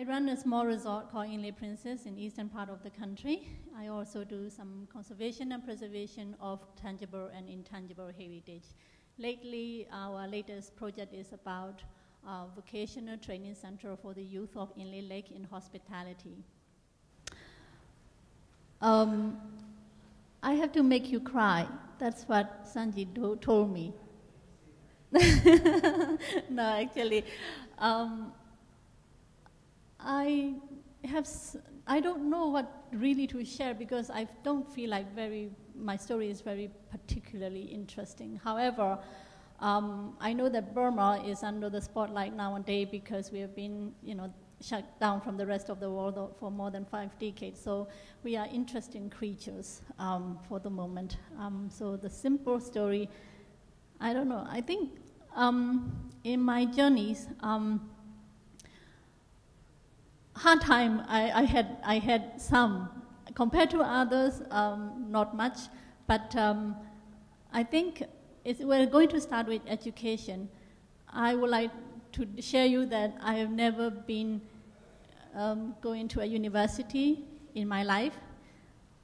I run a small resort called Inle Princess in eastern part of the country. I also do some conservation and preservation of tangible and intangible heritage. Lately, our latest project is about a vocational training center for the youth of Inle Lake in hospitality. Um, I have to make you cry. That's what Sanji do, told me. no, actually, um, I have. I don't know what really to share because I don't feel like very. My story is very particularly interesting. However, um, I know that Burma is under the spotlight nowadays because we have been, you know, shut down from the rest of the world for more than five decades. So we are interesting creatures um, for the moment. Um, so the simple story, I don't know. I think um, in my journeys, um, hard time I, I, had I had some compared to others, um, not much. But um, I think we're going to start with education. I would like to share you that I have never been um, going to a university in my life.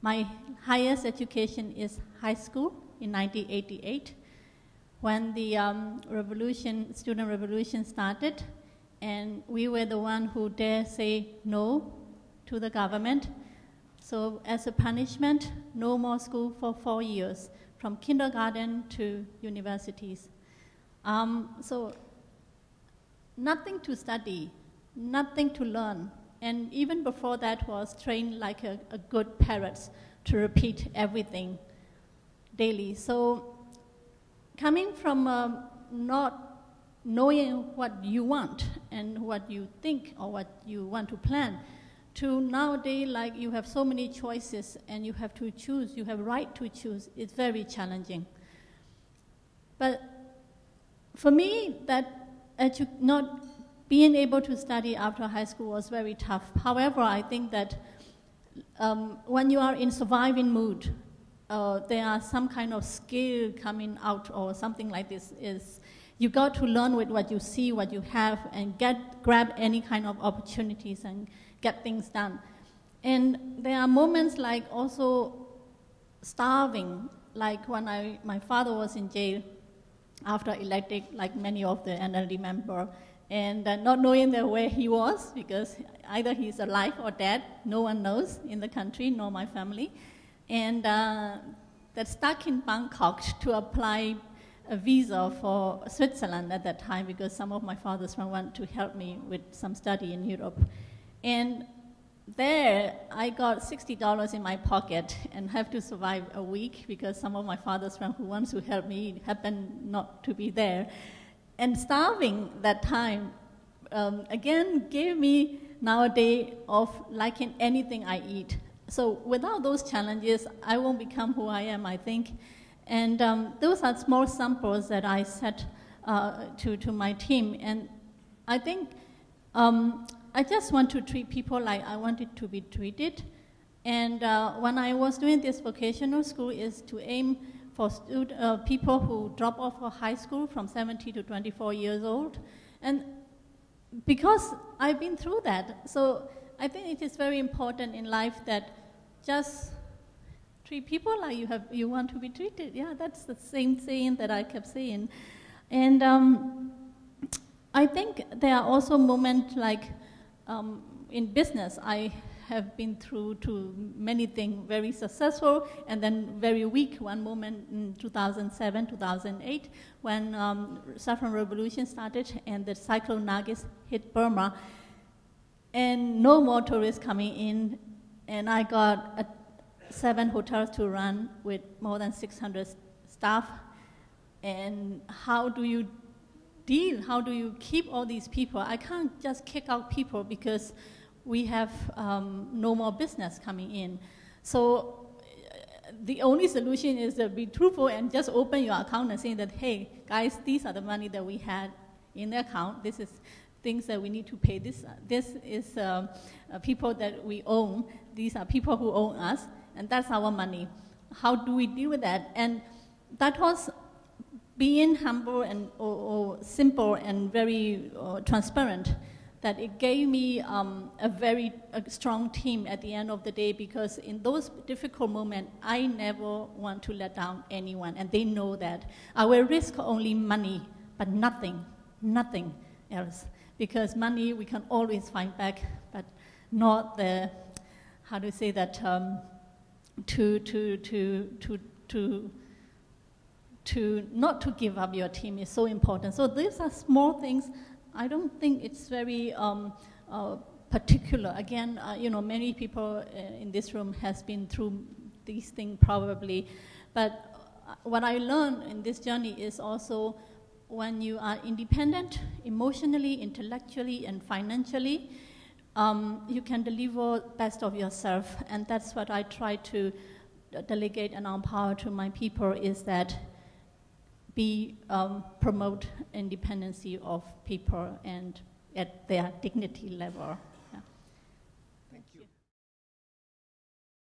My highest education is high school in 1988 when the um, revolution, student revolution started, and we were the one who dare say no to the government. So as a punishment, no more school for four years from kindergarten to universities. Um, so nothing to study, nothing to learn. And even before that was trained like a, a good parrot to repeat everything daily. So coming from uh, not knowing what you want and what you think or what you want to plan, to nowadays like you have so many choices and you have to choose you have right to choose it's very challenging. But for me that not being able to study after high school was very tough. However i think that um, when you are in surviving mood uh, there are some kind of skill coming out or something like this is you got to learn with what you see what you have and get grab any kind of opportunities and get things done. And there are moments like also starving, like when I, my father was in jail after elected, like many of the NLD members, and uh, not knowing where he was because either he's alive or dead, no one knows in the country, nor my family. And uh, that stuck in Bangkok to apply a visa for Switzerland at that time because some of my father's friends wanted to help me with some study in Europe. And there, I got $60 in my pocket and have to survive a week because some of my father's friends who wants to help me happened not to be there. And starving that time, um, again, gave me nowadays of liking anything I eat. So without those challenges, I won't become who I am, I think. And um, those are small samples that I set uh, to, to my team. And I think um, I just want to treat people like I wanted to be treated. And uh, when I was doing this vocational school is to aim for uh, people who drop off of high school from 70 to 24 years old. And because I've been through that, so I think it is very important in life that just treat people like you, have, you want to be treated. Yeah, that's the same saying that I kept saying. And um, I think there are also moments like um, in business, I have been through to many things, very successful and then very weak. One moment in 2007, 2008, when um, Saffron Revolution started and the cyclone Nargis hit Burma, and no more tourists coming in, and I got a, seven hotels to run with more than 600 staff. And how do you deal? How do you keep all these people? I can't just kick out people because we have um, no more business coming in. So the only solution is to be truthful and just open your account and say that, hey, guys, these are the money that we had in the account. This is things that we need to pay. This, this is uh, uh, people that we own. These are people who own us, and that's our money. How do we deal with that? And that was being humble and or, or simple and very uh, transparent, that it gave me um, a very a strong team at the end of the day because in those difficult moments, I never want to let down anyone, and they know that. I will risk only money, but nothing, nothing else. Because money we can always find back, but not the, how do you say that, um, to, to, to, to, to, to not to give up your team is so important. So these are small things I don't think it's very um, uh, particular. Again, uh, you know, many people uh, in this room has been through these things probably, but uh, what I learned in this journey is also when you are independent, emotionally, intellectually, and financially, um, you can deliver best of yourself, and that's what I try to delegate and empower to my people is that be um, promote independency of people and at their dignity level.